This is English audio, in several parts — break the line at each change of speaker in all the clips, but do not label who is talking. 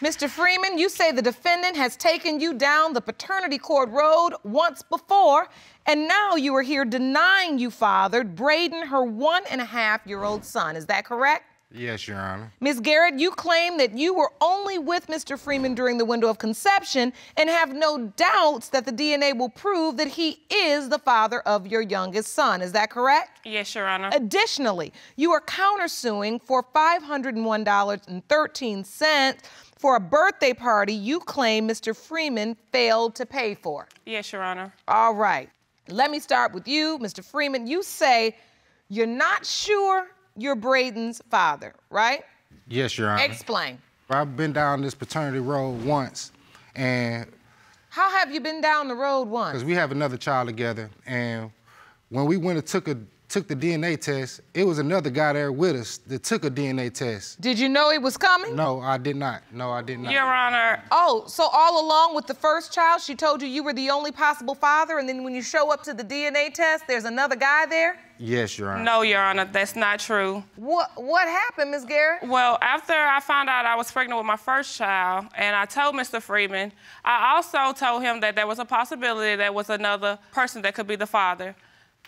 Mr. Freeman, you say the defendant has taken you down the paternity court road once before, and now you are here denying you fathered Braden, her one and a half year old son. Is that correct?
Yes, Your Honor.
Ms. Garrett, you claim that you were only with Mr. Freeman during the window of conception and have no doubts that the DNA will prove that he is the father of your youngest son. Is that correct?
Yes, Your Honor.
Additionally, you are countersuing for $501.13 for a birthday party you claim Mr. Freeman failed to pay for.
Yes, Your Honor.
All right. Let me start with you, Mr. Freeman. You say you're not sure you're Braden's father, right?
Yes, Your Honor.
Explain.
I've been down this paternity road once, and
How have you been down the road once?
because we have another child together, and when we went and took a took the DNA test, it was another guy there with us that took a DNA test.
Did you know he was coming?
No, I did not. No, I did not.
Your Honor,
Oh, so all along with the first child, she told you you were the only possible father, and then when you show up to the DNA test, there's another guy there?
Yes, Your Honor.
no, Your Honor, that's not true.
What what happened, Ms. Garrett?
Well, after I found out I was pregnant with my first child, and I told Mr. Freeman, I also told him that there was a possibility there was another person that could be the father.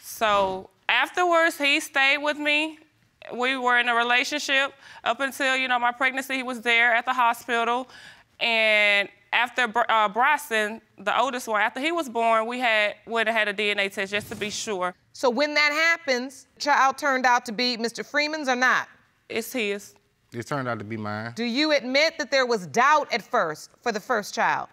So afterwards, he stayed with me. We were in a relationship up until you know my pregnancy. He was there at the hospital, and after uh, Bryson, the oldest one, after he was born, we had went and had a DNA test just to be sure.
So when that happens, child turned out to be Mr. Freeman's or not?
It's his.
It turned out to be mine.
Do you admit that there was doubt at first for the first child?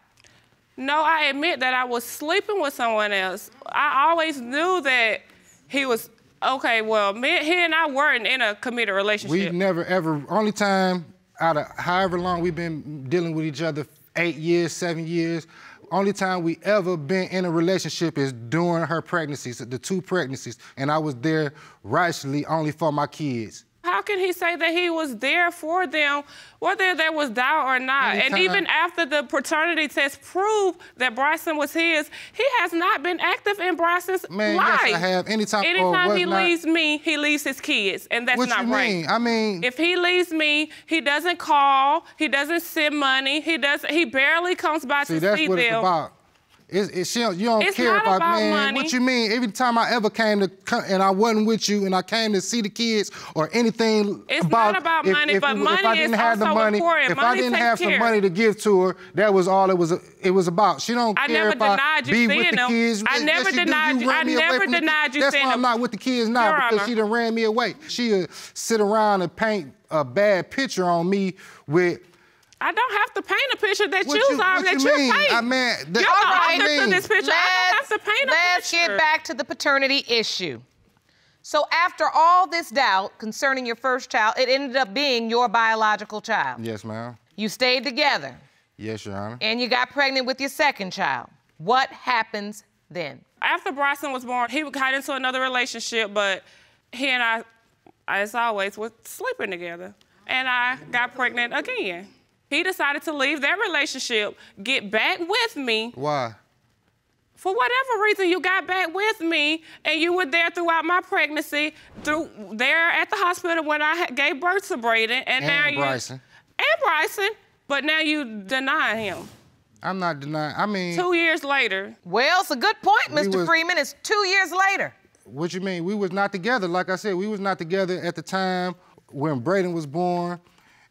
No, I admit that I was sleeping with someone else. I always knew that he was okay. Well, me, he and I weren't in a committed relationship.
We never ever. Only time out of however long we've been dealing with each other, eight years, seven years. Only time we ever been in a relationship is during her pregnancies, the two pregnancies, and I was there rightfully only for my kids.
How can he say that he was there for them, whether there was doubt or not? And even after the paternity test proved that Bryson was his, he has not been active in Bryson's
Man,
life.
yes, I have. Anytime.
Anytime he
not-
leaves me, he leaves his kids, and that's
What
not right.
mean? I mean,
If he leaves me, he doesn't call, he doesn't send money, he doesn't, he barely comes by
see,
to
that's
see
what it's
them.
It's, it's, she don't, you don't
It's
care if I,
about
man,
money.
what you mean? Every time I ever came to, and I wasn't with you, and I came to see the kids or anything
It's
about,
not about
if,
money,
if,
but
if
money
I didn't
is
have the money,
important.
if I didn't have some
care.
money to give to her, that was all it was. It was about. She don't
I
care
never
if I
you
be with the kids.
I never
yes, you do.
denied you-
ran
I never denied you
That's why I'm not with the kids now
Your
because
Honor.
she done ran me away. She uh, sit around and paint a bad picture on me with.
I don't have to paint a picture that
What
you,
you-
are
what
that
you
you
mean?
paint.
I mean, the-
You're
All
the
right.
author to
mean,
this picture. I don't have to paint a
let's
picture.
get back to the paternity issue. So after all this doubt concerning your first child, it ended up being your biological child.
Yes, ma'am.
You stayed together
Yes, Your Honor.
and you got pregnant with your second child. What happens then?
After Bryson was born, he got into another relationship, but he and I, as always, were sleeping together. And I got pregnant again. He decided to leave that relationship, get back with me.
Why?
For whatever reason, you got back with me, and you were there throughout my pregnancy, through there at the hospital when I gave birth to Braden, and,
And
now you
Bryson.
and Bryson, but now you deny him.
I'm not denying. I mean,
Two years later,
Well, it's a good point, Mr.
was-
Freeman. It's two years later.
what you mean? We was not together. Like I said, we was not together at the time when Braden was born,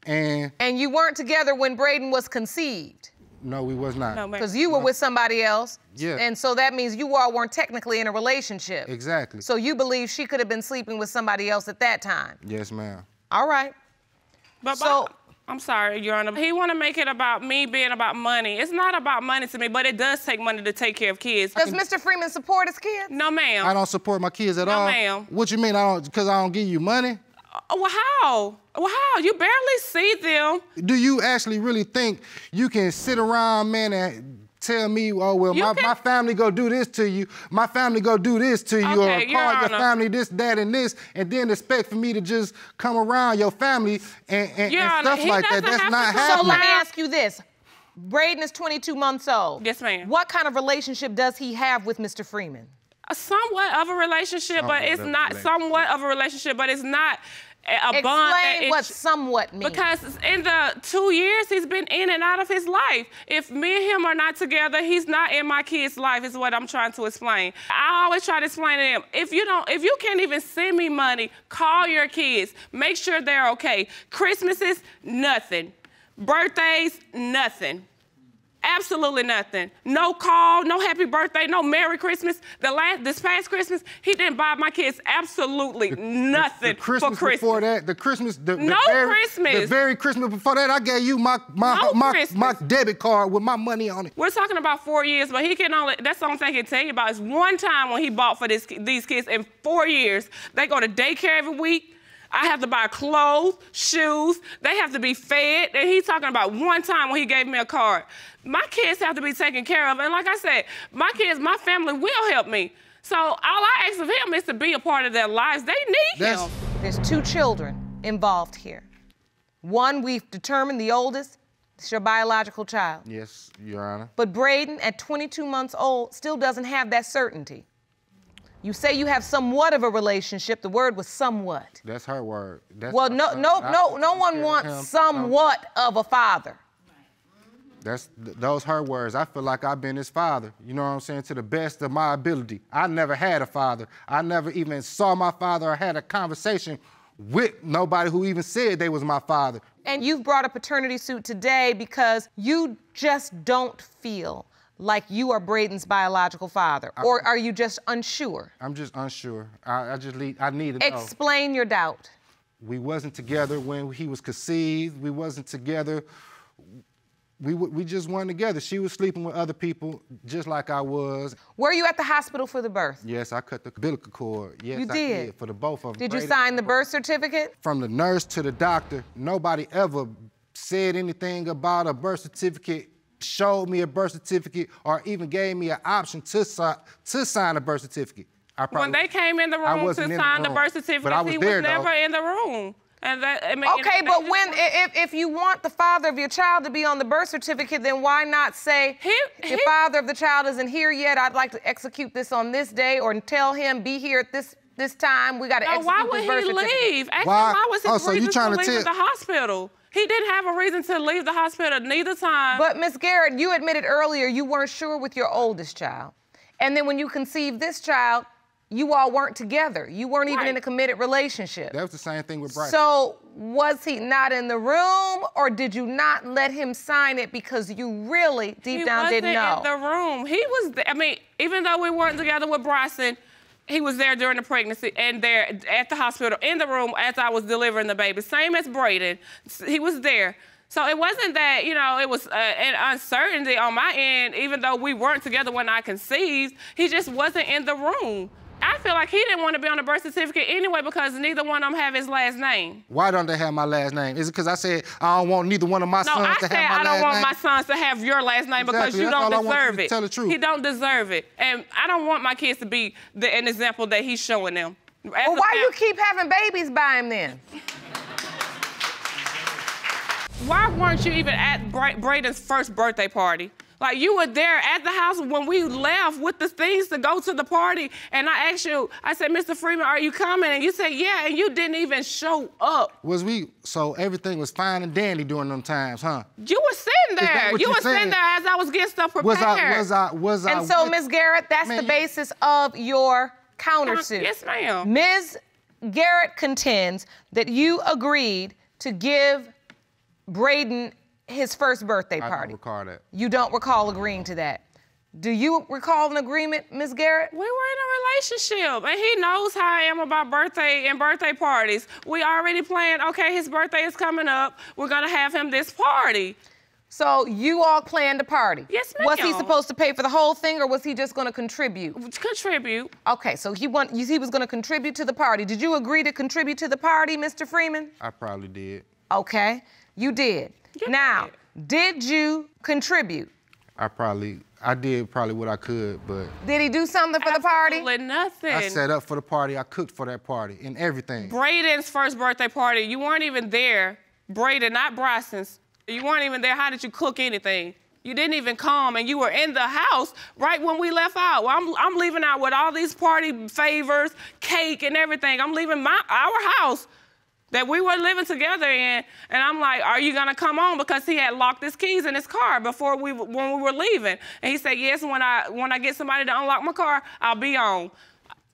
and
And you weren't together when Braden was conceived.
no, we was not.
no.
Because you were with somebody else.
Yeah.
And so that means you all weren't technically in a relationship.
Exactly.
So you believe she could have been sleeping with somebody else at that time.
yes, ma'am.
All right.
But
So-
but- I'm sorry, Your Honor. He want to make it about me being about money. It's not about money to me, but it does take money to take care of kids.
Does Mr. Freeman support his kids?
No, ma'am.
I don't support my kids at
No,
all.
No, ma'am.
What you mean? I don't because I don't give you money?
Oh, well, how? Well, how? You barely see them.
Do you actually really think you can sit around, man, and tell me, oh well, my,
can-
my family go do this to you, my family go do this to you,
Okay,
or
Your
call your
Honor.
family this, that, and this, and then expect for me to just come around your family and, and,
Your
and
Honor,
stuff like that? That's not
to come
So let me ask you this. Braden is 22 months old.
Yes, ma'am.
What kind of relationship does he have with Mr. Freeman?
A somewhat of a relationship, but it's not
relationship.
somewhat of a relationship, but it's not a bond.
Explain what somewhat means.
because in the two years he's been in and out of his life. If me and him are not together, he's not in my kid's life, is what I'm trying to explain. I always try to explain to him if you don't, if you can't even send me money, call your kids. Make sure they're okay. Christmases, nothing. Birthdays, nothing. Absolutely nothing. No call, no happy birthday, no Merry Christmas. The last this past Christmas, he didn't buy my kids absolutely nothing
The Christmas,
for Christmas.
before that, the Christmas, the, the
No
very,
Christmas.
the very Christmas before that, I gave you my my
No
my,
Christmas.
my debit card with my money on it.
We're talking about four years, but he can only, that's the only thing he can tell you about is one time when he bought for this, these kids in four years. They go to daycare every week. I have to buy clothes, shoes. They have to be fed. And he's talking about one time when he gave me a card. My kids have to be taken care of. And like I said, my kids, my family will help me. So all I ask of him is to be a part of their lives. They need
That's-
him.
There's two children involved here. One, we've determined the oldest, is your biological child.
Yes, Your Honor.
But Braden, at 22 months old, still doesn't have that certainty. You say you have somewhat of a relationship. The word was somewhat.
That's her word. That's
Well, no,
son.
no,
I-
no, no one
him,
wants
um,
somewhat of a father.
That's th- those her words. I feel like I've been his father. You know what I'm saying? To the best of my ability. I never had a father. I never even saw my father or had a conversation with nobody who even said they was my father.
And you've brought a paternity suit today because you just don't feel like you are Braden's biological father, or are you just unsure?
I'm just unsure. I, I just need, I need to know.
Explain your doubt.
we wasn't together when he was conceived. We wasn't together. We, we just weren't together. She was sleeping with other people just like I was.
Were you at the hospital for the birth?
Yes, I cut the umbilical cord. Yes,
You
I
did?
did for the both of them.
Did you sign the birth certificate?
From the nurse to the doctor, nobody ever said anything about a birth certificate, showed me a birth certificate, or even gave me an option to, to sign a birth certificate. I
When they came in the room to
wasn't the
sign the birth certificate,
I was
he
there,
was never
though.
in the room. And that, I mean,
Okay, but when
weren't-
if, if you want the father of your child to be on the birth certificate, then why not say
He-
the father of the child isn't here yet? I'd like to execute this on this day, or tell him be here at this this time. We got to
Now,
execute
why
this
would
birth
he
certificate.
leave? Actually,
Why-
why, was his
oh, so you
reason
trying
for
to
leaving
tell-
the hospital? He didn't have a reason to leave the hospital neither time.
But Miss Garrett, you admitted earlier you weren't sure with your oldest child, and then when you conceived this child, you all weren't together. You weren't even in a committed relationship.
that was the same thing with Bryce.
So was he not in the room, or did you not let him sign it because you really deep
he
down
wasn't
didn't know?
in the room. He was. There. I mean, even though we weren't together with Bryson, he was there during the pregnancy and there at the hospital in the room as I was delivering the baby. Same as Braden. He was there. So it wasn't that, you know, it was uh, an uncertainty on my end, even though we weren't together when I conceived. He just wasn't in the room. I feel like he didn't want to be on the birth certificate anyway because neither one of them have his last name.
Why don't they have my last name? Is it because I said I don't want neither one of my
No,
sons
I
to
said
have my
I don't want
name?
my sons to have your last name because you
that's all I
don't
want you
deserve
to
it.
tell the truth.
He don't deserve it, and I don't want my kids to be the, an example that he's showing them. As
well, why
fam-
you keep having babies by him then?
Why weren't you even at Bra- Braden's first birthday party? Like you were there at the house when we left with the things to go to the party, and I asked you. I said, "Mr. Freeman, are you coming?" And you said, "Yeah," and you didn't even show up.
Was we so everything was fine and dandy during them times, huh?
You were sitting
that
there.
what
You
you're
were sitting there as I was getting stuff prepared.
Was I was I was I
And so,
with-
Ms. Garrett, that's
Man,
the
you-
basis of your countersuit.
Yes, ma'am.
Ms. Garrett contends that you agreed to give Braden his first birthday party.
I
party.
don't recall that.
You don't recall agreeing to that. Do you recall an agreement, Ms. Garrett?
We were in a relationship, and he knows how I am about birthday and birthday parties. We already planned, okay, his birthday is coming up. We're gonna have him this party.
So you all planned a party.
Yes, ma'am.
Was he supposed to pay for the whole thing, or was he just going to contribute?
Contribute.
Okay, so he want he was going to contribute to the party. Did you agree to contribute to the party, Mr. Freeman?
I probably did.
Okay, you did.
You
now, did you contribute?
I probably I did probably what I could, but
Did he do something for the party?
Absolutely nothing.
I set up for the party. I cooked for that party and everything.
Braden's first birthday party, you weren't even there. Braden, not Bryson's. You weren't even there. How did you cook anything? You didn't even come, and you were in the house right when we left out. Well, I'm, I'm leaving out with all these party favors, cake, and everything. I'm leaving my our house that we were living together in. And I'm like, are you gonna come on? Because he had locked his keys in his car before we when we were leaving. And he said, yes, when I when I get somebody to unlock my car, I'll be on.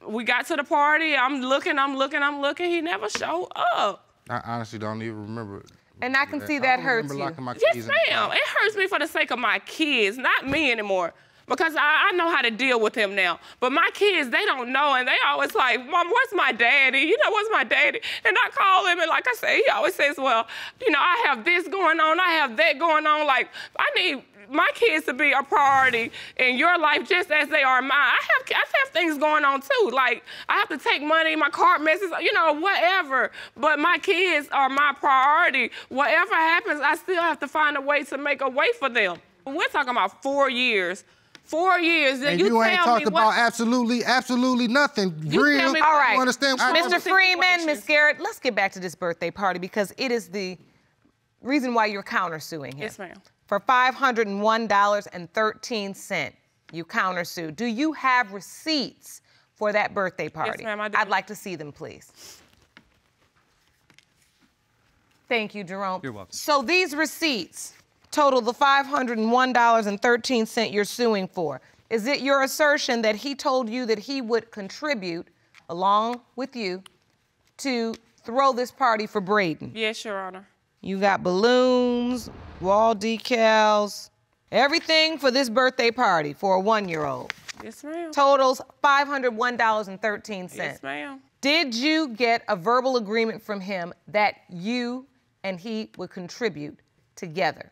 We got to the party. I'm looking, I'm looking, I'm looking. He never showed up.
I honestly don't even remember.
And I can see
I
that
don't
hurts you.
locking my
Yes,
keys in
ma'am. It hurts me for the sake of my kids, not me anymore. Because I, I know how to deal with him now. But my kids, they don't know, and they always like, Mom, where's my daddy? You know, where's my daddy? And I call him, and like I say, he always says, Well, you know, I have this going on, I have that going on. Like, I need my kids to be a priority in your life just as they are mine. I have I have things going on too. Like I have to take money, my card messes, you know, whatever. But my kids are my priority. Whatever happens, I still have to find a way to make a way for them. We're talking about four years. Four years.
And
you,
you, ain't
tell
talked
me
about
what,
absolutely, absolutely nothing.
You
Real.
tell me-
All right.
You understand? I-
Mr. Freeman,
situation.
Miss Garrett, let's get back to this birthday party because it is the reason why you're countersuing him.
Yes, ma'am.
For $501.13, you countersued. Do you have receipts for that birthday party?
Yes, ma'am, I do.
I'd like to see them, please. Thank you, Jerome.
You're welcome.
So these receipts total the $501.13 you're suing for. Is it your assertion that he told you that he would contribute, along with you, to throw this party for Braden?
Yes, Your Honor.
You got balloons, wall decals, everything for this birthday party for a one year old.
Yes, ma'am.
Totals $501.13.
Yes, ma'am.
Did you get a verbal agreement from him that you and he would contribute together?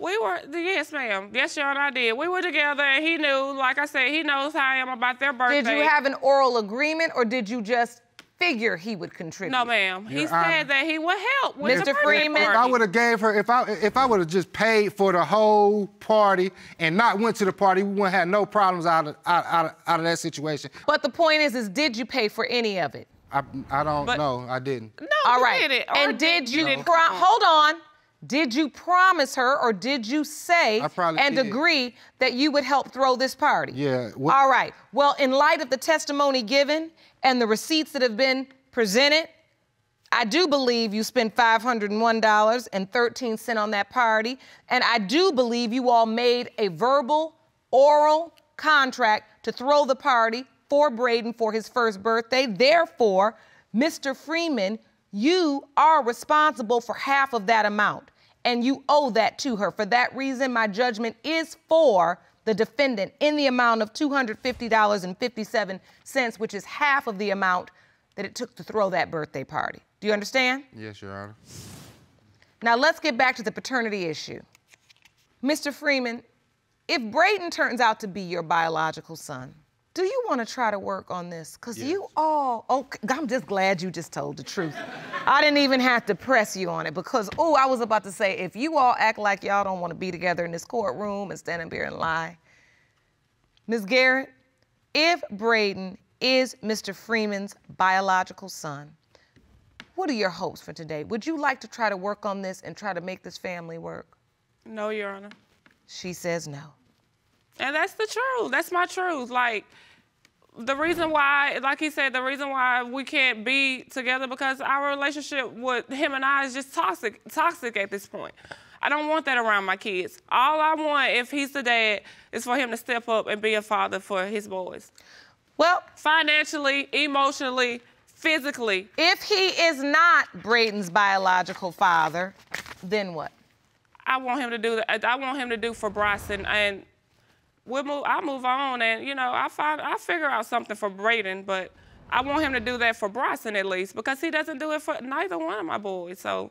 We were, yes, ma'am. Yes, Your Honor, I did. We were together, and he knew, like I said, he knows how I am about their birthday.
Did you have an oral agreement or did you just figure he would contribute?
No, ma'am. He
Your
said that he would help with
Mr.
the birthday
Freeman?
If I would have gave her, if I if I would have just paid for the whole party and not went to the party, we wouldn't have no problems out of out, out, of, out of that situation.
But the point is, is did you pay for any of it?
I I don't
But-
know. I didn't.
No,
All
you
right.
did it. Or
And did you,
didn't
pro- hold on? Did you promise her or did you say and
did.
agree that you would help throw this party?
Yeah, what-
All right. Well, in light of the testimony given and the receipts that have been presented, I do believe you spent $501.13 on that party. And I do believe you all made a verbal, oral contract to throw the party for Braden for his first birthday. Therefore, Mr. Freeman, you are responsible for half of that amount. And you owe that to her. For that reason, my judgment is for the defendant in the amount of $250.57, which is half of the amount that it took to throw that birthday party. Do you understand?
Yes, Your Honor.
Now let's get back to the paternity issue. Mr. Freeman, if Braden turns out to be your biological son, do you want to try to work on this? Because you all, oh, I'm just glad you just told the truth. I didn't even have to press you on it because, oh, I was about to say, if you all act like y'all don't want to be together in this courtroom and stand up here and lie, Ms. Garrett, if Braden is Mr. Freeman's biological son, what are your hopes for today? Would you like to try to work on this and try to make this family work?
No, Your Honor.
She says no.
And that's the truth. That's my truth. Like, the reason why, like he said, the reason why we can't be together because our relationship with him and I is just toxic, toxic at this point. I don't want that around my kids. All I want, if he's the dad, is for him to step up and be a father for his boys.
Well,
Financially, emotionally, physically.
if he is not Braden's biological father, then what?
I want him to do that. I want him to do for Bryson, and we'll move. I move on, and you know, I find I figure out something for Braden, but I want him to do that for Bryson at least because he doesn't do it for neither one of my boys. So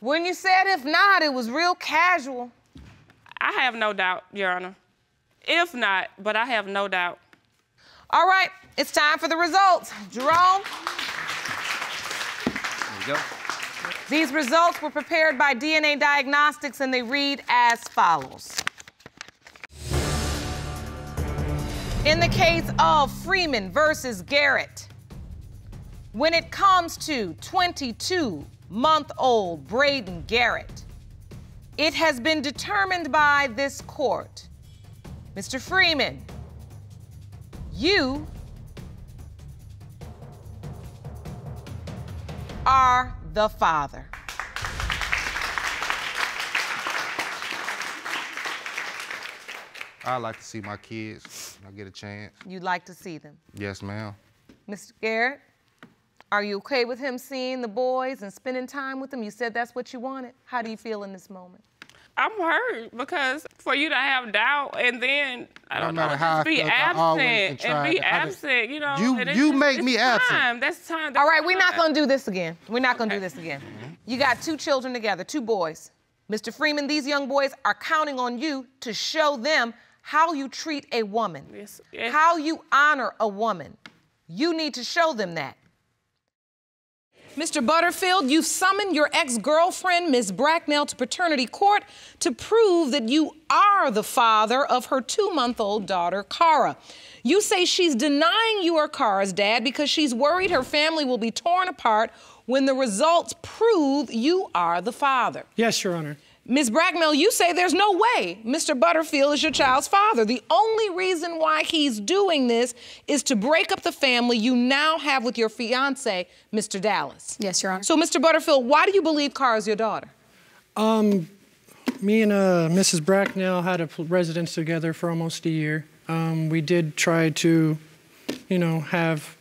When you said if not, it was real casual.
I have no doubt, Your Honor. If not, but I have no doubt.
All right, it's time for the results. Jerome,
There you go.
these results were prepared by DNA Diagnostics and they read as follows. In the case of Freeman versus Garrett, when it comes to 22 month old Braden Garrett, it has been determined by this court, Mr. Freeman, you are the father.
I like to see my kids when I get a chance.
You'd like to see them.
Yes, ma'am.
Mr. Garrett, are you okay with him seeing the boys and spending time with them? You said that's what you wanted. How do you feel in this moment?
I'm hurt because for you to have doubt and then I don't
matter
know,
how I
just be
felt, I
absent and be
to-
absent, you know.
You- you
just-
make
it's
me absent.
Time. That's time.
All
That's
right, we're not gonna do this again. We're not gonna do this again. You got two children together, two boys. Mr. Freeman, these young boys are counting on you to show them how you treat a woman,
Yes, yes.
how you honor a woman. You need to show them that. Mr. Butterfield, you've summoned your ex girlfriend, Ms. Bracknell, to paternity court to prove that you are the father of her two month old daughter, Cara. You say she's denying you are Cara's dad because she's worried her family will be torn apart when the results prove you are the father.
Yes, Your Honor.
Ms. Bracknell, you say there's no way Mr. Butterfield is your child's father. The only reason why he's doing this is to break up the family you now have with your fiance, Mr. Dallas.
Yes, Your Honor.
So, Mr. Butterfield, why do you believe Cara is your daughter?
Um, Me and uh, Mrs. Bracknell had a residence together for almost a year. Um, we did try to, you know, have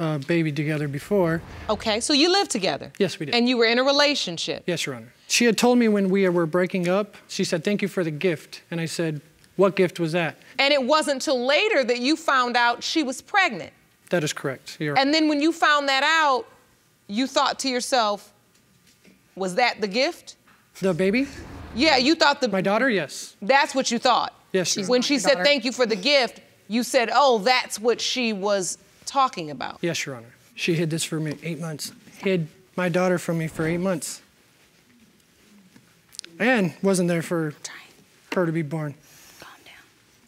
Uh, a baby together before.
Okay, so you lived together.
Yes, we did.
And you were in a relationship.
Yes, Your Honor. She had told me when we were breaking up, she said, Thank you for the gift. And I said, What gift was that?
And it wasn't till later that you found out she was pregnant.
That is correct. You're
And then when you found that out, you thought to yourself, was that the gift?
The baby?
Yeah, you thought the
My daughter? Yes.
That's what you thought.
Yes, Your
When she said
daughter.
thank you for the gift, you said, oh, that's what she was talking about.
Yes, Your Honor. She hid this from me eight months. Hid my daughter from me for eight months. And wasn't there for her to be born.
Calm down.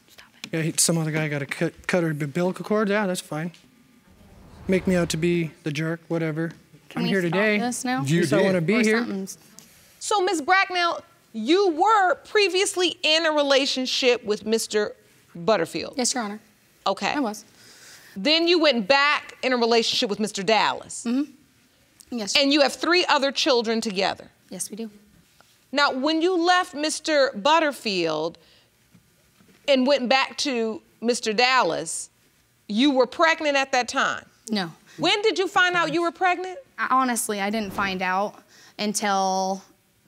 Stop it.
Yeah, he, some other guy got to cut, cut her umbilical cord. Yeah, that's fine. Make me out to be the jerk, whatever.
Can
I'm
we
here
stop
today.
this now?
You I want to be
Or
here.
something's-
So, Ms. Bracknell, you were previously in a relationship with Mr. Butterfield.
Yes, Your Honor.
Okay.
I was.
Then you went back in a relationship with Mr. Dallas. Mm-hmm.
Yes.
And you have three other children together.
yes, we do.
Now, when you left Mr. Butterfield and went back to Mr. Dallas, you were pregnant at that time.
No.
When did you find out you were pregnant?
I, honestly, I didn't find out until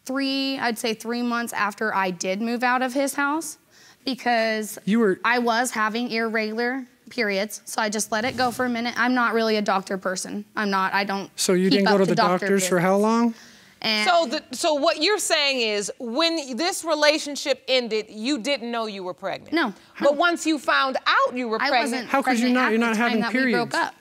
three, I'd say three months after I did move out of his house because
You were-
I was having irregular periods. So I just let it go for a minute. I'm not really a doctor person. I'm not, I don't.
So you
keep
didn't go
up
to the
doctor
doctors for how long?
And
So, the, so what you're saying is, when this relationship ended, you didn't know you were pregnant.
No.
But once you found out you were
I
pregnant,
wasn't
How could you
pregnant
not? You're not having
that we broke
periods.
up.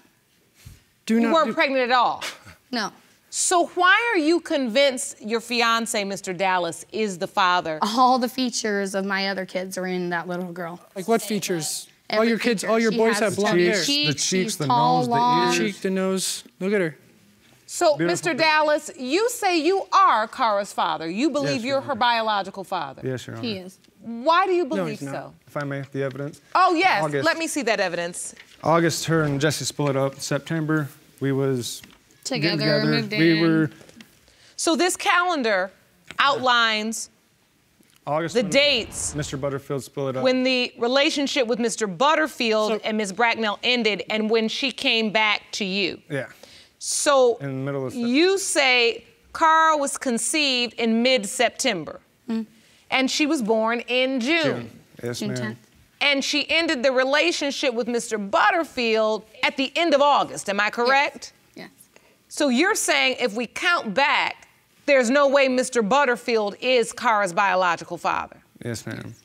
Do
you weren't
do-
pregnant at all.
No.
So why are you convinced your fiance, Mr. Dallas, is the father?
All the features of my other kids are in that little girl.
like what features? All your kids,
feature.
all your
She
boys
has
have blonde
chubby
hair.
Cheeks,
cheeks,
the cheeks,
she's
the
tall,
nose, the
long.
ears.
Cheek, the nose. Look at her.
So,
Beautiful.
Mr. Dallas, you say you are Kara's father. You believe
Yes,
you're
Your
her
Honor.
biological father.
Yes, Your Honor.
He is.
Why do you believe
he's not.
so?
If I may, the evidence.
Oh yes,
August.
let me see that evidence.
August, her and Jesse split up. September, we was getting
Together, moved
We
in.
were
So this calendar outlines
August.
the dates
Mr. Butterfield split up.
when the relationship with Mr. Butterfield
So-
and Ms. Bracknell ended and when she came back to you.
yeah.
So
In the middle of Sep-
you say Carl was conceived in mid-September hmm. and she was born in June.
June. Yes,
June
ma'am.
10th.
And she ended the relationship with Mr. Butterfield at the end of August. Am I correct?
Yes.
So you're saying if we count back, there's no way Mr. Butterfield is Kara's biological father.
Yes, ma'am.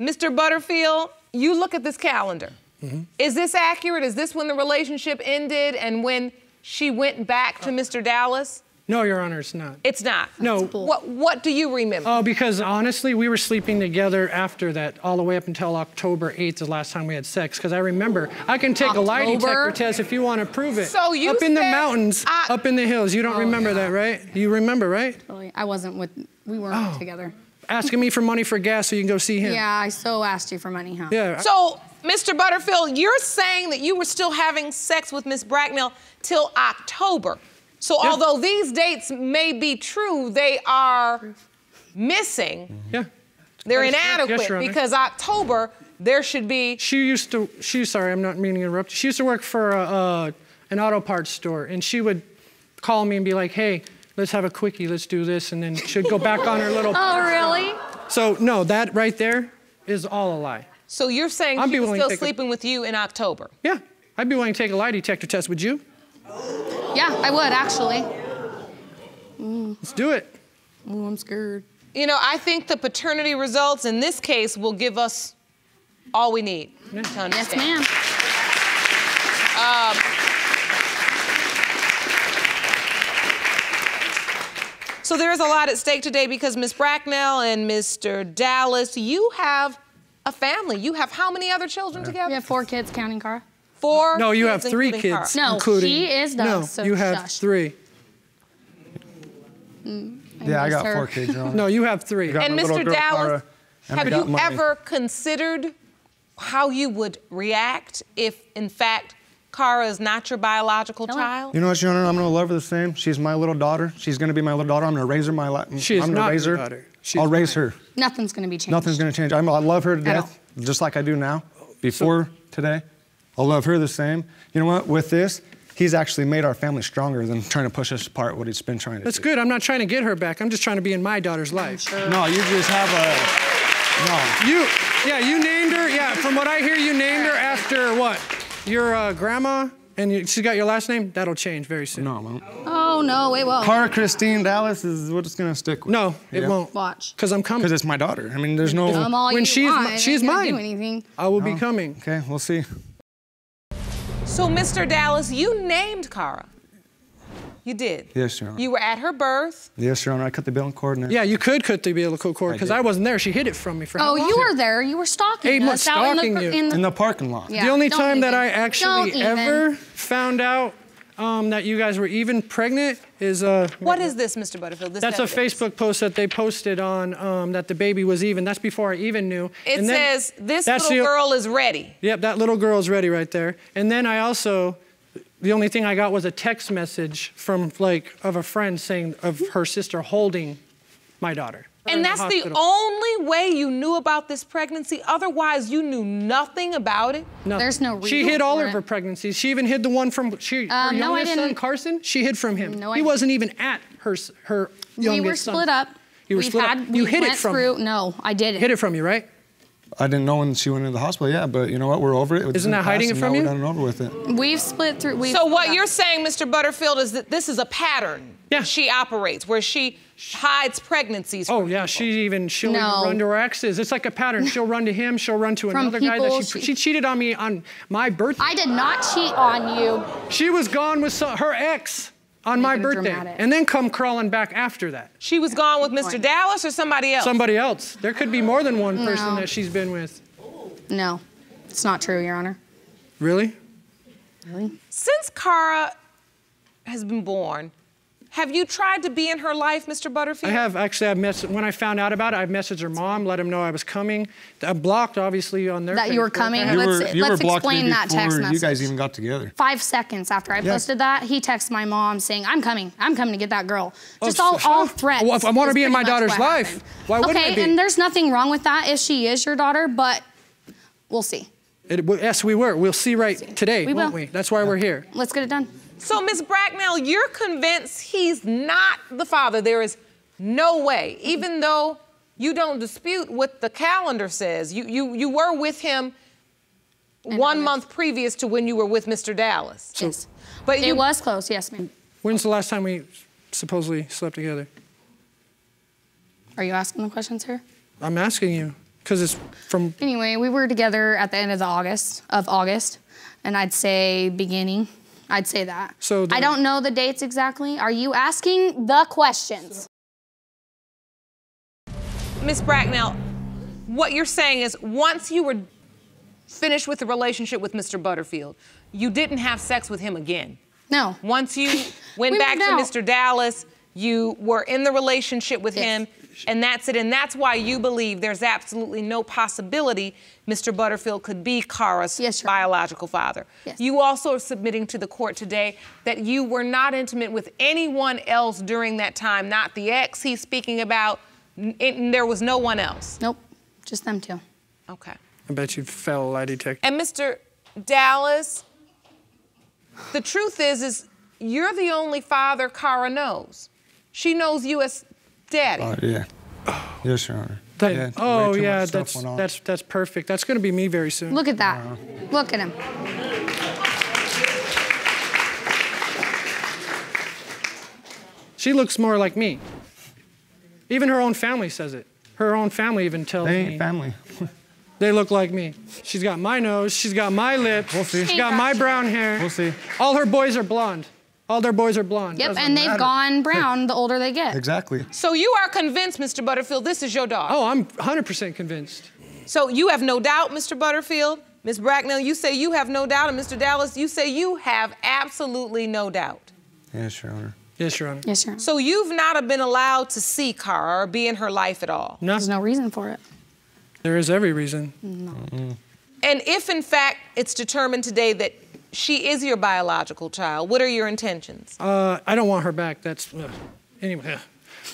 Mr. Butterfield, you look at this calendar.
Mm-hmm.
Is this accurate? Is this when the relationship ended and when she went back to Mr. Dallas?
No, Your Honor, it's not.
It's not.
No.
What What do you remember?
Oh, because honestly, we were sleeping together after that, all the way up until October 8th, the last time we had sex. Because I remember, I can take a lie detector test if you want to prove it.
So you
up in the mountains,
I-
up in the hills. You don't oh, remember that, right? You remember, right?
Totally. I wasn't with, we weren't
Oh.
together.
Asking me for money for gas so you can go see him.
Yeah, I so asked you for money, huh?
Yeah.
So, Mr. Butterfield, you're saying that you were still having sex with Miss Bracknell till October. So
Yeah.
although these dates may be true, they are missing.
Yeah.
They're inadequate
Yes,
because October there should be.
She used to. She sorry, I'm not meaning to interrupt. She used to work for a, uh, an auto parts store, and she would call me and be like, "Hey, let's have a quickie. Let's do this," and then she'd go back on her little.
Oh, really?
So no, that right there is all a lie.
So you're saying
I'd
she
be
was
willing to
still
take a-
sleeping with you in October?
Yeah, I'd be willing to take a lie detector test. Would you?
Yeah, I would actually.
Let's do it.
Oh, I'm scared.
You know, I think the paternity results in this case will give us all we need to understand.
Yes, ma'am.
Um, so there is a lot at stake today because Ms. Bracknell and Mr. Dallas, you have a family. You have how many other children together?
We have four kids counting Cara.
Four.
No, you have three kids,
Cara.
No,
including.
she is
No,
so
you have
shush.
three.
Mm, yeah, I got
her.
four kids,
No, you have three.
And Mr.
girl,
Dallas,
and
have you
my-
ever considered how you would react if, in fact, Cara is not your biological
No.
child?
You know what, Your Honor? I'm gonna love her the same. She's my little daughter. She's gonna be my little daughter. I'm gonna raise her my life.
She is
I'm gonna
not
raise
your
her.
daughter. She's
I'll raise
mine.
her.
Nothing's gonna be changed.
Nothing's gonna change. I'm, I love her to
At
death, just like I do now. Before today, I'll love her the same. You know what? With this, he's actually made our family stronger than trying to push us apart. What he's been trying to do.
That's
do.
good. I'm not trying to get her back. I'm just trying to be in my daughter's life.
No, you just have a no.
You, yeah, you named her. Yeah, from what I hear, you named her after what? Your uh, grandma, and you, she got your last name. That'll change very soon.
No, man.
Oh no, it won't.
Cara Christine Dallas is what it's gonna stick with.
No, it
Yeah.
won't.
Watch.
Cause I'm coming.
Because it's my daughter. I mean, there's no.
Come all
when
you
she's
want.
mi- she's
ain't gonna Do
mine.
anything.
I will be coming.
Okay, we'll see.
So, Mr. Dallas, you named Cara. You did.
Yes, Your Honor.
You were at her birth.
Yes, Your Honor. I cut the bill and cord. and
Yeah, you could cut the umbilical cord
I
because
did.
I wasn't there. She hid it from me for. Oh, how
Oh,
long?
you were there. You were stalking
Eight months
us out in
stalking
the,
you.
in the
In the parking lot.
Yeah,
the only
don't
time that. I actually ever found out um, that you guys were even pregnant is uh.
What is this, Mr. Butterfield? This
That's a? Facebook post that they posted on um, that the baby was even. That's before I even knew.
It
And
says this little
the-
girl is ready.
Yep, that little girl is ready right there. And then I also, the only thing I got was a text message from like of a friend saying of her sister holding my daughter.
And that's the
hospital.
only way you knew about this pregnancy. Otherwise, you knew nothing about it.
No.
There's no Reason She
hid all of her pregnancies. She even hid the one from she, her
uh, no,
youngest son. Carson. She hid from him.
No, I
he
didn't.
wasn't even at her her youngest
We were
son.
split up.
You were
We've
split up.
had,
You
we
hid it
went
from
through. No, I didn't.
Hid it from you, right?
I didn't know when she went into the hospital. Yeah, but you know what? We're over it. It's
Isn't that hiding it from you?
We're done and over with it.
We've split through. We've
So what
split
you're saying, Mr. Butterfield, is that this is a pattern
Yeah.
she operates, where she hides pregnancies.
Oh
from
yeah,
people.
she even she'll even run to her exes. It's like a pattern. She'll run to him. She'll run to
From
another guy that she,
she-
she cheated on me on my birthday.
I did not cheat on you.
She was gone with some, her ex on my birthday,
dramatic.
and then come crawling back after that.
She was gone with Mr.
point.
Dallas or somebody else.
Somebody else. There could be more than one person
No.
that she's been with.
No, it's not true, Your Honor.
Really? Really?
Since Kara has been born, have you tried to be in her life, Mr. Butterfield?
I have actually. I've mess- when I found out about it, I messaged her mom, let him know I was coming. I blocked obviously on their
That you were coming?
You
Let's-
were you
let's
blocked me
explain that
text
text
you guys even got together.
Five seconds after I
Yeah.
posted that, he texts my mom saying, "I'm coming. I'm coming to get that girl." Oh, Just
Oh,
all,
so-
all oh, threats.
Well, if I wanna be in my daughter's life,
happened.
why wouldn't
okay,
I be?
Okay, and there's nothing wrong with that if she is your daughter, but we'll see.
It, yes, we were. We'll see right today,
We
won't
will.
we? That's why we're here.
Let's get it done.
So, Ms. Bracknell, you're convinced he's not the father. There is no way, even though you don't dispute what the calendar says. You, you, you were with him one month previous to when you were with Mr. Dallas.
yes.
But
It
you,
was close, yes, ma'am.
When's the last time we supposedly slept together?
Are you asking the questions here?
I'm asking you because it's from.
Anyway, we were together at the end of the August of August, and I'd say beginning. I'd say that.
So the-
I don't know the dates exactly. Are you asking the questions?
Ms. Bracknell, what you're saying is once you were finished with the relationship with Mr. Butterfield, you didn't have sex with him again.
No.
Once you went
We
back to. Mr. Dallas, you were in the relationship with
Yes.
him. And that's it. And that's why you believe there's absolutely no possibility Mr. Butterfield could be Kara's
Yes,
biological father.
Yes.
You also are submitting to the court today that you were not intimate with anyone else during that time, not the ex he's speaking about. N- and there was no one else.
Nope, just them two.
Okay.
I bet you fail a lie detector.
And Mr. Dallas, the truth is, is you're the only father Kara knows. She knows you as daddy.
Uh, yeah. Yes, Your Honor.
That-
Yeah,
oh yeah, that's that's that's perfect. That's gonna be me very soon.
Look at that. Look at him.
She looks more like me. Even her own family says it. Her own family even tells
They
me
ain't family.
they look like me. She's got my nose. She's got my lips.
We'll see.
She's got my brown hair.
We'll see.
All her boys are blonde. All their boys are blonde.
Yep,
Doesn't
and they've
matter.
gone brown the older they get.
Exactly.
So you are convinced, Mr. Butterfield, this is your dog.
Oh, I'm 100% convinced.
So you have no doubt, Mr. Butterfield. Ms. Bracknell, you say you have no doubt. And Mr. Dallas, you say you have absolutely no doubt.
Yes, Your Honor.
Yes, Your Honor.
Yes, Your Honor.
So you've not been allowed to see Kara or be in her life at all.
No,
There's no reason for it.
there is every reason. No.
And if in fact it's determined today that she is your biological child, what are your intentions?
Uh, I don't want her back. That's ugh. anyway.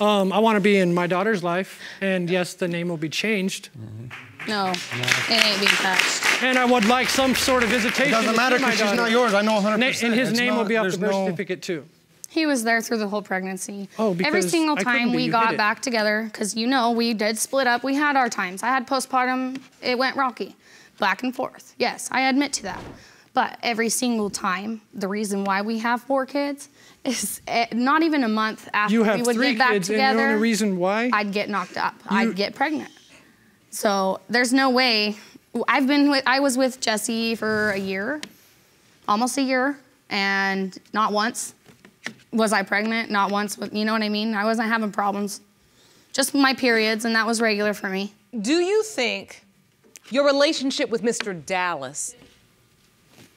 Um, I want to be in my daughter's life, and yes, the name will be changed.
No, it ain't being touched.
And I would like some sort of visitation.
It doesn't matter because she's not yours. I know 100%.
Na- and his
It's
name will be off the birth
no-
certificate too.
He was there through the whole pregnancy.
Oh,
Every
because
single
I couldn't
time
be,
we
you
got
hid it.
back together, because you know we did split up. We had our times. I had postpartum. It went rocky, back and forth. Yes, I admit to that. But every single time, the reason why we have four kids is eh, not even a month after
You have
we would
three
get back
kids,
together.
and the only reason why
I'd get knocked up.
You-
I'd get pregnant. So there's no way. I've been with. I was with Jesse for a year, almost a year, and not once was I pregnant. Not once. with- You know what I mean? I wasn't having problems. Just my periods, and that was regular for me.
Do you think your relationship with Mr. Dallas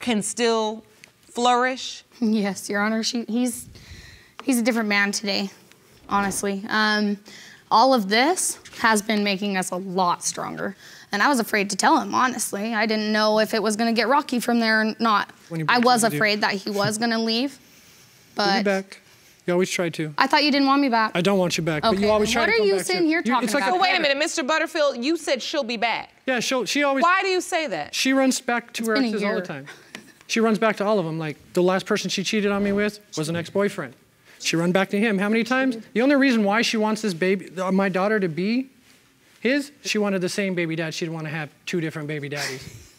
can still flourish?
Yes, Your Honor. She, he's he's a different man today, honestly. Um, all of this has been making us a lot stronger. And I was afraid to tell him, honestly. I didn't know if it was going to get rocky from there or not. I was
up with
afraid that he was going to leave.
Bring me
But
back. You always try to.
I thought you didn't want me back.
I don't want you back, but you always
then
try
what
to
are you
back
sitting here talking
like
about?
Oh, wait a minute, Mr. Butterfield, you said she'll be back.
yeah, she'll, she always.
Why do you say that?
She runs back to her exes all the time. She runs back to all of them. Like the last person she cheated on me with was an ex-boyfriend. She run back to him. How many times? The only reason why she wants this baby, uh, my daughter, to be his, she wanted the same baby dad. She didn't want to have two different baby daddies.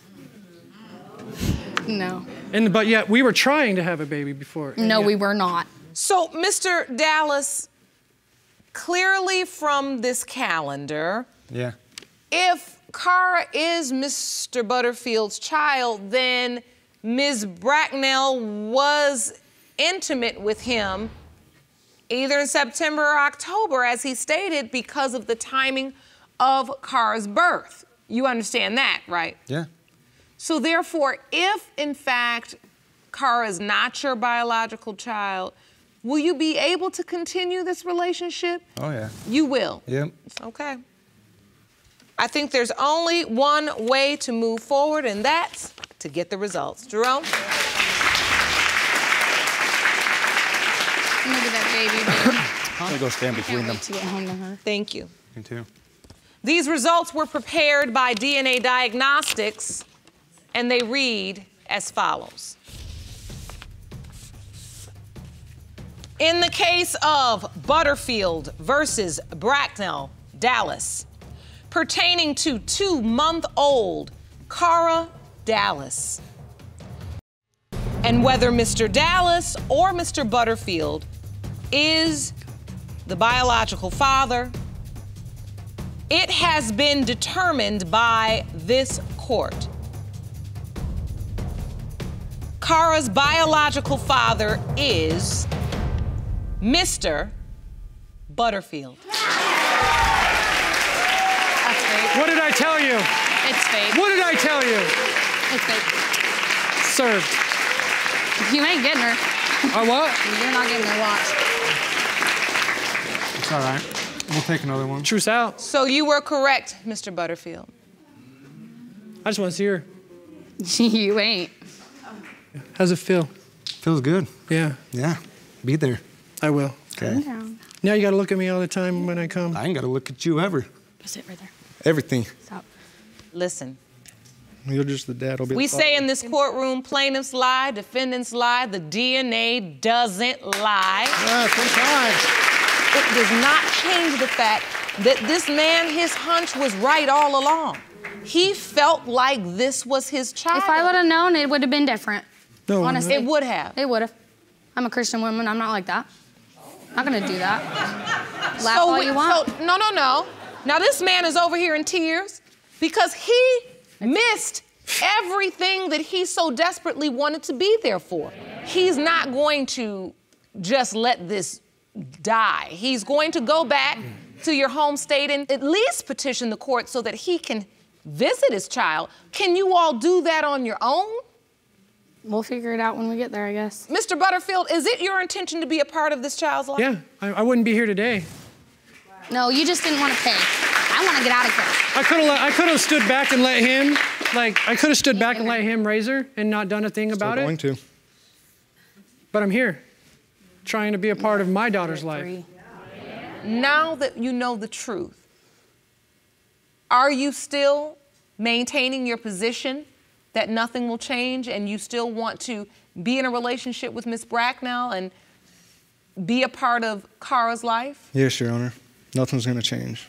No.
And but yet we were trying to have a baby before.
No,
yet-
we were not.
So, Mr. Dallas, clearly from this calendar,
Yeah.
if Kara is Mr. Butterfield's child, then Ms. Bracknell was intimate with him either in September or October, as he stated, because of the timing of Kara's birth. You understand that, right?
Yeah.
So, therefore, if in fact Kara is not your biological child, will you be able to continue this relationship?
Oh, yeah.
You will.
Yep.
Okay. I think there's only one way to move forward, and that's to get the results. Jerome?
Look at that baby. baby.
I'm gonna go stand between them.
to get home to her.
Thank you.
Me too.
These results were prepared by DNA Diagnostics, and they read as follows. In the case of Butterfield versus Bracknell, Dallas, pertaining to two month old Cara Dallas, and whether Mr. Dallas or Mr. Butterfield is the biological father it has been determined by this court. Kara's biological father is Mr. Butterfield.
That's fake.
What did I tell you?
It's fake.
What did I tell you?
It's fake.
Served.
You ain't getting her.
I what?
You're not getting her. Watch.
It's all right. We'll take another one.
Truce out.
So you were correct, Mr. Butterfield.
I just want to see her.
you ain't.
How's it feel?
Feels good.
Yeah,
Yeah. Be there.
I will.
Okay.
Now you got to look at me all the time when I come.
I ain't got to look at you ever.
Sit right there.
Everything.
Stop.
Listen,
You're just the dad. I'll be
we
the
say in this courtroom, plaintiffs lie, defendants lie, the DNA doesn't lie.
Ah, three times.
It does not change the fact that this man, his hunch was right all along. He felt like this was his child.
If I would have known, it would have been different.
No,
Honestly.
it would have.
It would have. I'm a Christian woman. I'm not like that. I'm Not gonna do that. Laugh all
we-
you want.
so- no, no, no. Now this man is over here in tears because he missed everything that he so desperately wanted to be there for. He's not going to just let this die. He's going to go back to your home state and at least petition the court so that he can visit his child. Can you all do that on your own?
We'll figure it out when we get there, I guess.
Mr. Butterfield, is it your intention to be a part of this child's life?
Yeah, I, I wouldn't be here today.
No, you just didn't want to pay. I want to get out of here.
I could have I could have stood back and let him like I could have stood back and let him raise her and not done a thing
Still
about
going
it.
to.
But I'm here, trying to be a part of my daughter's life.
Now that you know the truth, are you still maintaining your position that nothing will change and you still want to be in a relationship with Miss Bracknell and be a part of Kara's life?
Yes, Your Honor. Nothing's going to change.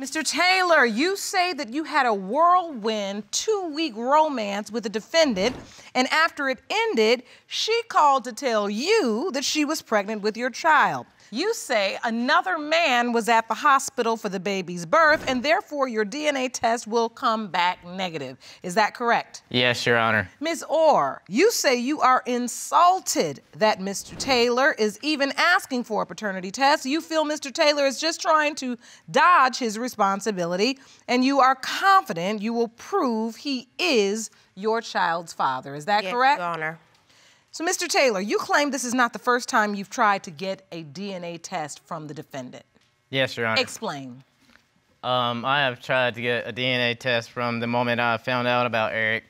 Mr. Taylor, you say that you had a whirlwind two week romance with a defendant, and after it ended, she called to tell you that she was pregnant with your child. You say another man was at the hospital for the baby's birth, and therefore your DNA test will come back negative. Is that correct?
Yes, Your Honor.
Ms. Orr, you say you are insulted that Mr. Taylor is even asking for a paternity test. You feel Mr. Taylor is just trying to dodge his responsibility, and you are confident you will prove he is your child's father. Is that
Yes,
correct?
Your Honor.
So, Mr. Taylor, you claim this is not the first time you've tried to get a DNA test from the defendant.
Yes, Your Honor.
Explain.
Um, I have tried to get a DNA test from the moment I found out about Eric,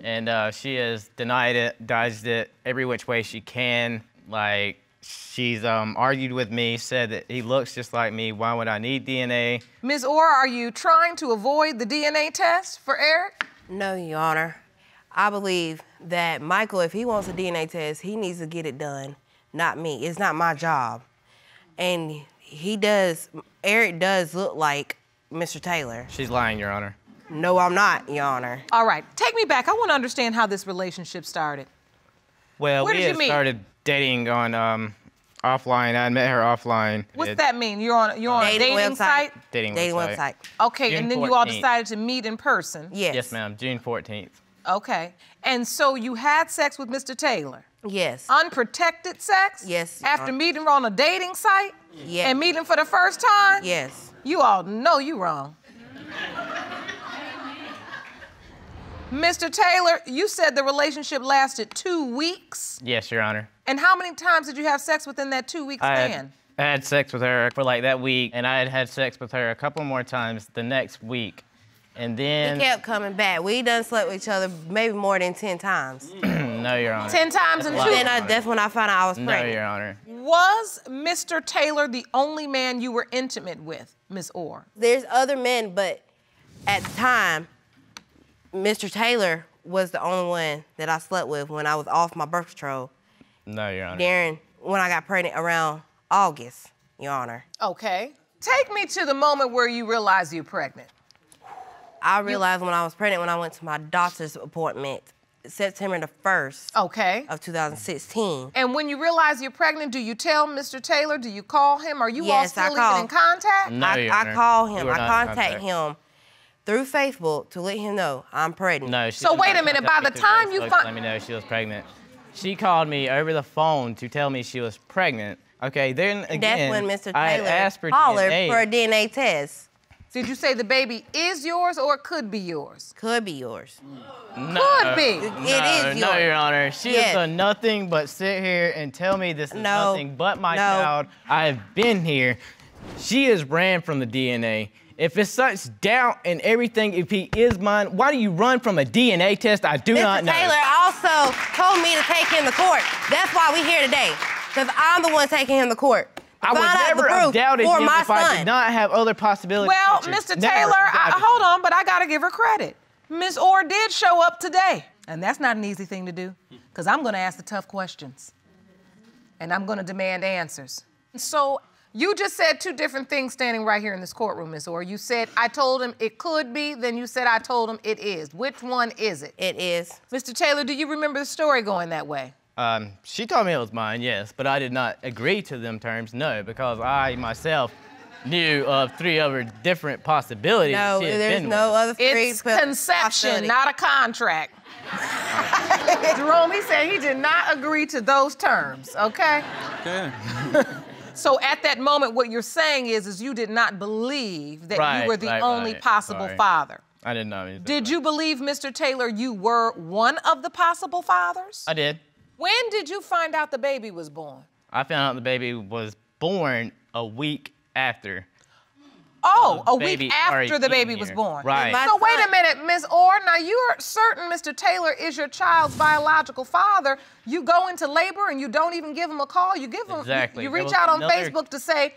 and uh, she has denied it, dodged it every which way she can. Like she's um, argued with me, said that he looks just like me. Why would I need DNA?
Ms. Orr, are you trying to avoid the DNA test for Eric?
No, Your Honor. I believe that Michael, if he wants a DNA test, he needs to get it done, not me. It's not my job. And he does, Eric does look like Mr. Taylor.
She's lying, Your Honor.
No, I'm not, Your Honor.
All right, take me back. I want to understand how this relationship started.
Well,
Where
we
did
had started dating on um, offline. I met her offline.
What's
It-
that mean? You're on you're on a dating site?
Dating,
Dating
website.
website.
Okay, and
June
then you all decided to meet in person.
Yes.
Yes, ma'am. June 14th.
Okay. And so you had sex with Mr. Taylor.
Yes.
Unprotected sex?
Yes,
After
Your Honor.
meeting on a dating site?
Yes.
And meeting for the first time?
Yes.
You all know you wrong. Mr. Taylor, you said the relationship lasted two weeks.
Yes, Your Honor.
And how many times did you have sex within that two week
I
span?
had, I had sex with her for like that week, and I had had sex with her a couple more times the next week. And then He
kept coming back. We done slept with each other maybe more than 10 times.
no, Your Honor.
Ten times in
That's
two
a
Then I, that's when I found out I was pregnant. No.
Your Honor.
Was Mr. Taylor the only man you were intimate with, Miss Orr?
There's other men, but at the time, Mr. Taylor was the only one that I slept with when I was off my birth control.
No, Your Honor.
During when I got pregnant around August, Your Honor.
Okay. Take me to the moment where you realize you're pregnant.
I realized when I was pregnant when I went to my doctor's appointment, September the 1st
Okay.
of 2016.
And when you realize you're pregnant, do you tell Mr. Taylor? Do you call him? Are you all
Yes, I
still even
call.
in contact?
No,
I,
Your
I call him,
were
I
not in
contact him through Facebook to let him know I'm pregnant.
No, she
So wait a minute, by the time you
Facebook to
fin-
let me know she was pregnant. She called me over the phone to tell me she was pregnant. Okay, then again,
That's when Mr.
I
Taylor
asked for
hollered
DNA.
for a DNA test.
Did you say the baby is yours or it could be yours?
Could be yours.
No,
Could be.
It
no,
is
No. Your Honor. She
Yes.
has done nothing but sit here and tell me this is
No.
nothing but my
No.
child. I have been here. She has ran from the DNA. If it's such doubt and everything, if he is mine, why do you run from a DNA test? I do not
Mr.
know.
Taylor also told me to take him to court. That's why we're here today. Because I'm the one taking him to court. To
I would
find out the
never have doubted
for
him
my
if I did not have other possibilities.
Well, Mr.
Never
Taylor, I, hold on, but I gotta give her credit. Miss Orr did show up today, and that's not an easy thing to do, because I'm gonna ask the tough questions, and I'm gonna demand answers. So you just said two different things standing right here in this courtroom, Miss Orr. You said I told him it could be, then you said I told him it is. Which one is it?
It is.
Mr. Taylor, do you remember the story going that way?
Um, she told me it was mine, yes, but I did not agree to them terms, no, because I myself knew of three other different possibilities.
No,
she had
there's
been
no
with.
other free
It's conception, not a contract. Jerome, he said he did not agree to those terms, okay?
Okay.
So at that moment, what you're saying is, is you did not believe that
Right,
you were the
right,
only
right,
possible
right.
father.
I didn't know. anything
Did you believe, Mr. Taylor, you were one of the possible fathers?
I did.
When did you find out the baby was born?
I found out the baby was born a week after.
Oh,
The
a week
baby already
after the baby was born.
Right.
My
So wait a minute, Ms. Orr. Now you're certain Mr. Taylor is your child's biological father. You go into labor and you don't even give him a call. You give him. you-
Exactly.
You,
There
reach out on
another-
Facebook to say,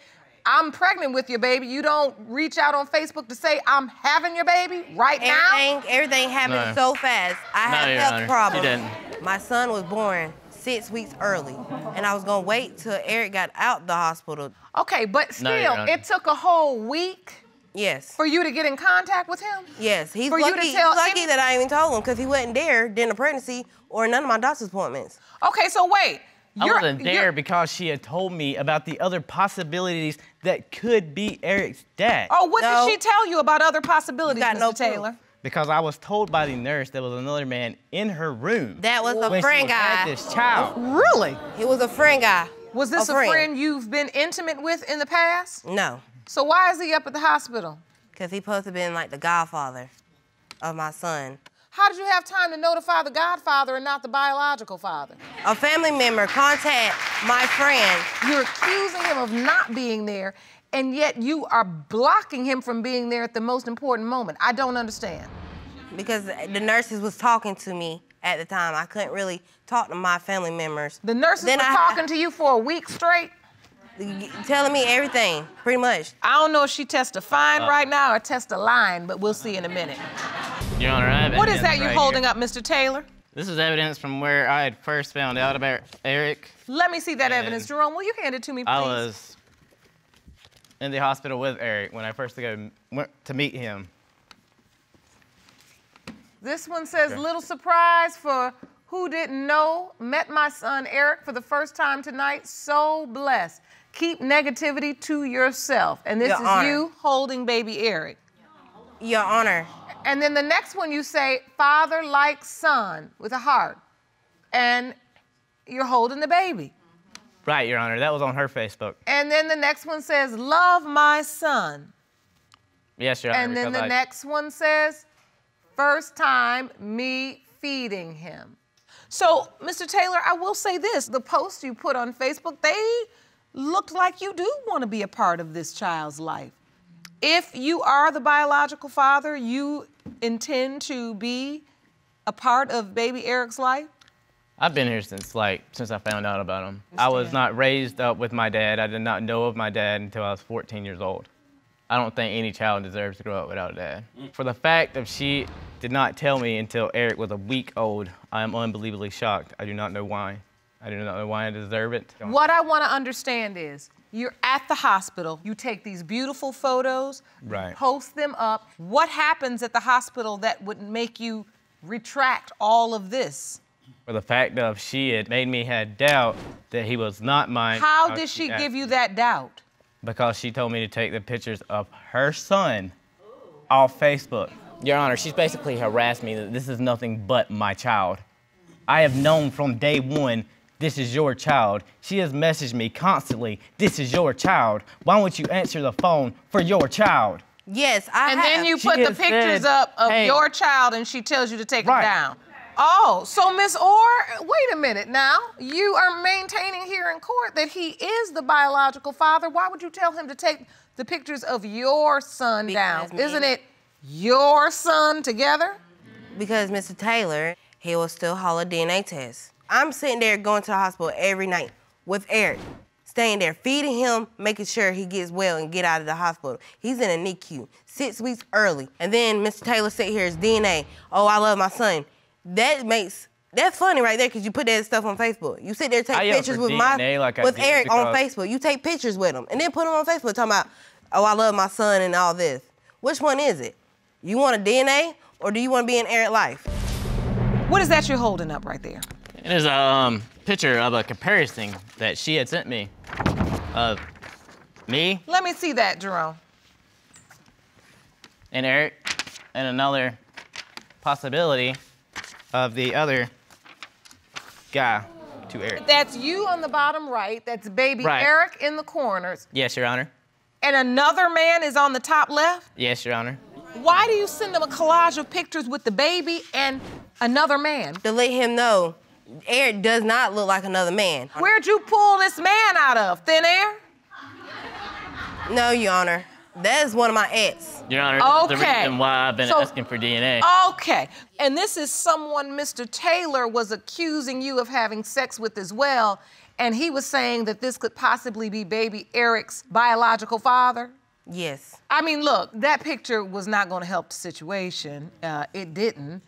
"I'm pregnant with your baby." You don't reach out on Facebook to say, "I'm having your baby right now."
Everything, everything happened
No.
so fast. I
No,
had
Your
health
Honor,
problems.
you didn't.
My son was born six weeks early, and I was gonna wait till Eric got out the hospital.
Okay, but still,
Your Honor.
it took a whole week
Yes.
for you to get in contact with him.
Yes, he's
For you to
lucky,
tell
he's lucky
any-
that I even told him because he wasn't there during the pregnancy or none of my doctor's appointments.
Okay, so wait.
I
You're-
wasn't
you're-
there because she had told me about the other possibilities that could be Eric's dad.
Oh, what
No.
did she tell you about other possibilities,
got
Mr.
no proof.
Taylor?
Because I was told by the nurse there was another man in her room.
That was a friend
she had
guy.
this child.
Really?
He was a friend guy.
Was this a
friend?
friend you've been intimate with in the past?
No,
So why is he up at the hospital?
because he supposed to been like the godfather of my son.
How did you have time to notify the godfather and not the biological father?
A family member contact my friend.
You're accusing him of not being there, and yet you are blocking him from being there at the most important moment. I don't understand.
because the nurses was talking to me at the time. I couldn't really talk to my family members.
The nurses
Then
were
I-
talking to you for a week straight.
telling me everything, pretty much.
I don't know if she testifying uh, right now or testifying, but we'll see in a minute.
Your Honor, I have
What is that you're
right
holding
here.
up, Mr. Taylor?
This is evidence from where I had first found out about Eric.
Let me see that evidence. Jerome, will you hand it to me, please?
I was in the hospital with Eric when I first go, went to meet him.
This one says,
Okay.
little surprise for who didn't know. Met my son Eric for the first time tonight. So blessed. Keep negativity to yourself. And this
Your
is
Honor.
you holding baby Eric.
Your Honor,
And then the next one you say, father like son with a heart. And you're holding the baby.
Right, Your Honor, that was on her Facebook.
And then the next one says, love my son.
Yes, Your Honor.
And then the
I-
next one says, first time me feeding him. So, Mr. Taylor, I will say this the posts you put on Facebook, they looked like you do want to be a part of this child's life. If you are the biological father, you intend to be a part of baby Eric's life?
I've been here since like since I found out about him. I was not raised up with my dad. I did not know of my dad until I was 14 years old. I don't think any child deserves to grow up without a dad. Mm. For the fact that she did not tell me until Eric was a week old, I am unbelievably shocked. I do not know why. I do not know why I deserve it.
What I want to understand is you're at the hospital, you take these beautiful photos,
Right.
post them up. What happens at the hospital that would make you retract all of this?
For the fact of she had made me had doubt that he was not mine.
How did she
asked
give you that doubt?
Because she told me to take the pictures of her son off Facebook. Your Honor, she's basically harassed me that this is nothing but my child. I have known from day one this is your child. She has messaged me constantly, this is your child. Why won't you answer the phone for your child?
Yes, I
And
have.
then you
She
put the pictures
said,
up of
hey.
your child and she tells you to take
Right.
them down. Oh, so Miss Orr, wait a minute now. You are maintaining here in court that he is the biological father. Why would you tell him to take the pictures of your son down?
Because me-
Isn't it your son together?
because Mr. Taylor, he will still haul a DNA test. I'm sitting there going to the hospital every night with Eric, staying there, feeding him, making sure he gets well and get out of the hospital. He's in a NICU, six weeks early. And then Mr. Taylor sit here, his DNA. Oh, I love my son. That makes that's funny right there because you put that stuff on Facebook. You sit there take
I
pictures
for
with my
like
with
did
Eric on Facebook. You take pictures with him and then put them on Facebook talking about, oh, I love my son and all this. Which one is it? You want a DNA or do you want to be in Eric life?
What is that you're holding up right there?
It is a um, picture of a comparison that she had sent me of me
Let me see that, Jerome.
and Eric and another possibility of the other guy to Eric.
That's you on the bottom right. That's baby
Right.
Eric in the corners.
Yes, Your Honor.
And another man is on the top left.
Yes, Your Honor.
Why do you send them a collage of pictures with the baby and another man?
to let him know Eric does not look like another man.
Where'd you pull this man out of? Thin air?
No, Your Honor. That is one of my ex.
Your Honor, this is the reason why I've been
So-
asking for DNA.
Okay. And this is someone Mr. Taylor was accusing you of having sex with as well. And he was saying that this could possibly be baby Eric's biological father.
Yes.
I mean, look, that picture was not going to help the situation. Uh, it didn't.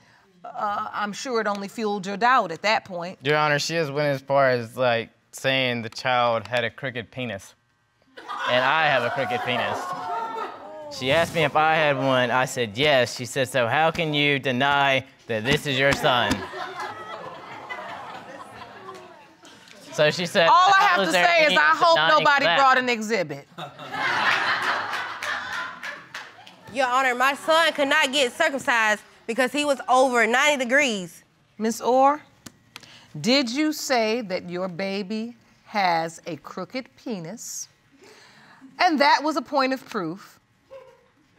Uh, I'm sure it only fueled your doubt at that point.
Your Honor, she has went as far as like saying the child had a crooked penis. And I have a crooked penis. She asked me if I had one. I said yes. She said, so how can you deny that this is your son? So she said,
All I have to say is I hope nobody
that?"
brought an exhibit.
Your Honor, my son could not get circumcised because he was over 90 degrees.
Miss Orr, did you say that your baby has a crooked penis? And that was a point of proof.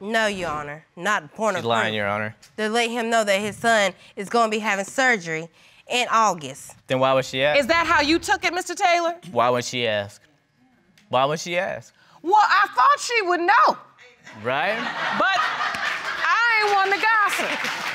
No, Your Honor. Not porn
She's
of
lying,
proof.
Your Honor.
To let him know that his son is going to be having surgery in August.
Then why would she ask?
Is that how you took it, Mr. Taylor?
Why would she ask? Why would she ask?
Well, I thought she would know,
Right?
but I ain't one to gossip.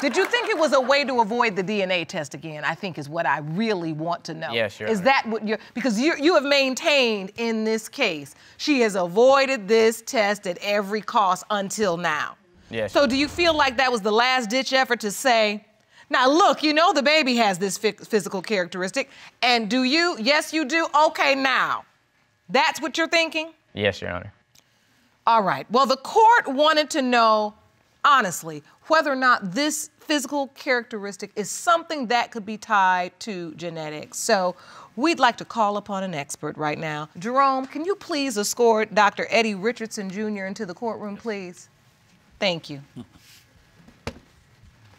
Did you think it was a way to avoid the DNA test again? I think is what I really want to know.
Yes, Your
Is that what you're, because you, you have maintained in this case, she has avoided this test at every cost until now.
Yes.
So do you feel like that was the last ditch effort to say, now look, you know the baby has this phy- physical characteristic, and do you? Yes, you do. Okay, now. That's what you're thinking?
Yes, Your Honor.
All right. Well, the court wanted to know, honestly, whether or not this physical characteristic is something that could be tied to genetics. So we'd like to call upon an expert right now. Jerome, can you please escort Dr. Eddie Richardson Jr. into the courtroom, please? Thank you.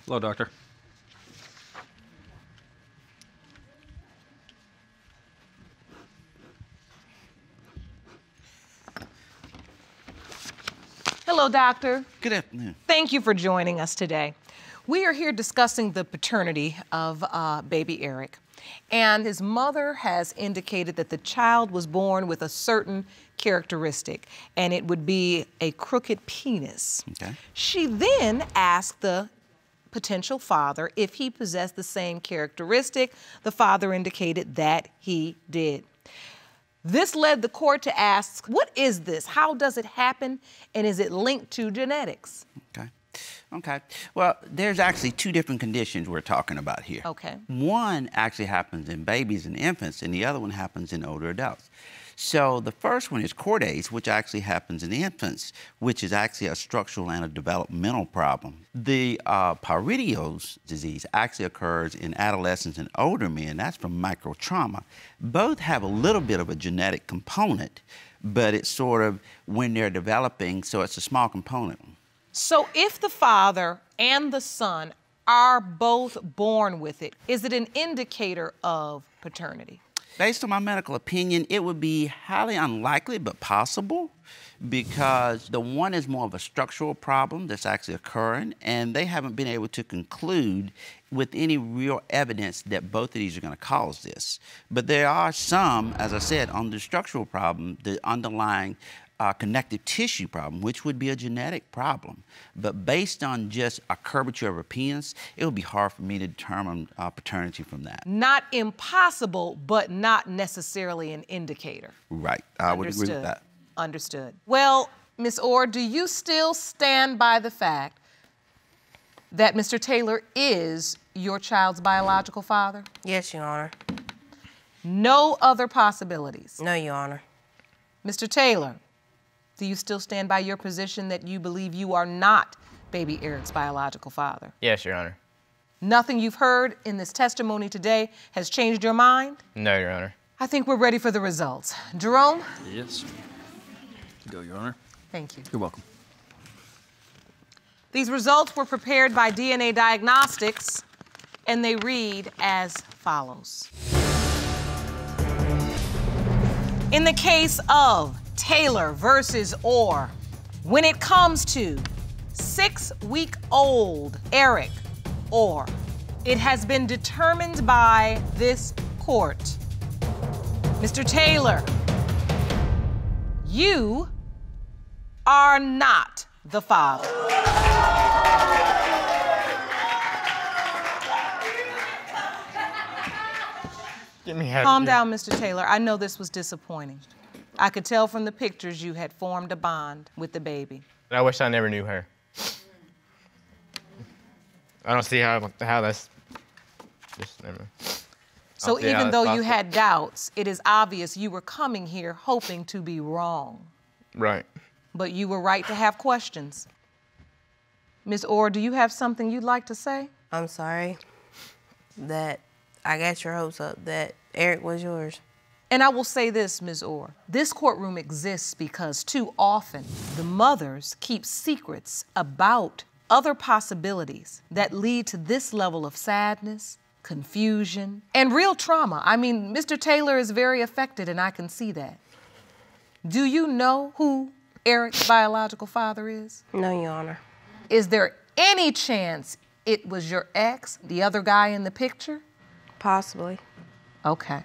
Hello, doctor.
Hello, doctor.
Good afternoon.
Thank you for joining us today. We are here discussing the paternity of uh, baby Eric. And his mother has indicated that the child was born with a certain characteristic, and it would be a crooked penis.
Okay.
She then asked the potential father if he possessed the same characteristic. The father indicated that he did. This led the court to ask, what is this? How does it happen? And is it linked to genetics?
Okay. Okay. Well, there's actually two different conditions we're talking about here.
Okay.
One actually happens in babies and infants, and the other one happens in older adults. So the first one is chordee, which actually happens in infants, which is actually a structural and a developmental problem. The uh, Peyronie's disease actually occurs in adolescents and older men. That's from microtrauma. Both have a little bit of a genetic component, but it's sort of when they're developing, so it's a small component.
So if the father and the son are both born with it, is it an indicator of paternity?
Based on my medical opinion, it would be highly unlikely but possible because the one is more of a structural problem that's actually occurring, and they haven't been able to conclude with any real evidence that both of these are going to cause this. But there are some, as I said, on the structural problem, the underlying uh, connective tissue problem, which would be a genetic problem. But based on just a curvature of a penis, it would be hard for me to determine uh, paternity from that.
Not impossible, but not necessarily an indicator.
Right. I would
Understood.
agree with that.
Understood. Well, Miss Orr, do you still stand by the fact that Mr. Taylor is your child's biological father?
Yes, Your Honor.
No other possibilities.
No, Your Honor.
Mr. Taylor, do you still stand by your position that you believe you are not baby Eric's biological father?
Yes, Your Honor.
Nothing you've heard in this testimony today has changed your mind?
No, Your Honor.
I think we're ready for the results. Jerome?
Yes. Go, Your Honor.
Thank you.
You're welcome.
These results were prepared by DNA Diagnostics, and they read as follows. In the case of Taylor versus Orr, when it comes to six week old Eric Orr, it has been determined by this court. Mr. Taylor, you are not the father.
Give me half.
Calm down, Mr. Taylor. I know this was disappointing. I could tell from the pictures you had formed a bond with the baby.
I wish I never knew her. I don't see how how that's just never.
So even though you had doubts, it is obvious you were coming here hoping to be wrong.
Right.
But you were right to have questions. Ms. Orr, do you have something you'd like to say?
I'm sorry that I got your hopes up that Eric was yours.
And I will say this, Ms. Orr. This courtroom exists because too often the mothers keep secrets about other possibilities that lead to this level of sadness, confusion, and real trauma. I mean, Mr. Taylor is very affected, and I can see that. Do you know who Eric's biological father is?
No, Your Honor.
Is there any chance it was your ex, the other guy in the picture?
Possibly.
Okay.